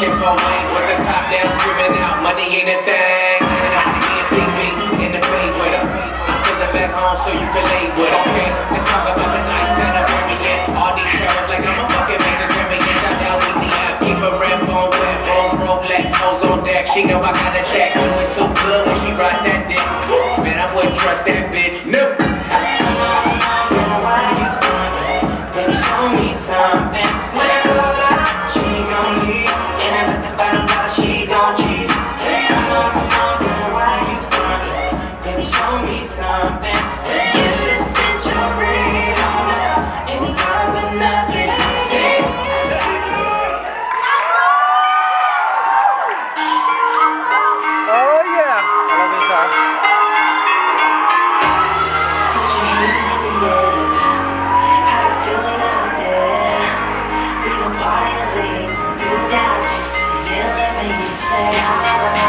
Searching for wings with the top down, screaming out, money ain't a thing. How you can see me in the bay with her. I send her back home so you can lay with her. Okay, let's talk about this ice that I'm wearing. Yeah. All these cameras like I'm a fucking vegetarian. Shout out Easy F, keep a red bone, wet bones, Rolex, hoes on deck. She know I got a check, doing too good when she ride that dick. Man, I wouldn't trust that bitch. Nope. Baby, show me something. será?